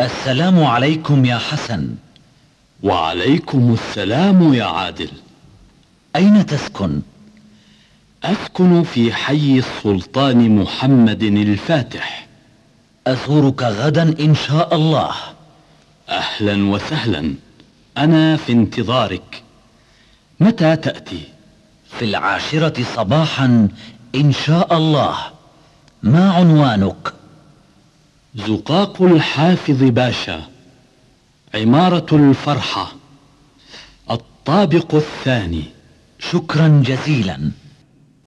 السلام عليكم يا حسن. وعليكم السلام يا عادل. أين تسكن؟ أسكن في حي السلطان محمد الفاتح. أزورك غدا إن شاء الله. أهلا وسهلا. أنا في انتظارك. متى تأتي؟ في العاشرة صباحا إن شاء الله. ما عنوانك؟ زقاق الحافظ باشا عمارة الفرحة الطابق الثاني شكرا جزيلا.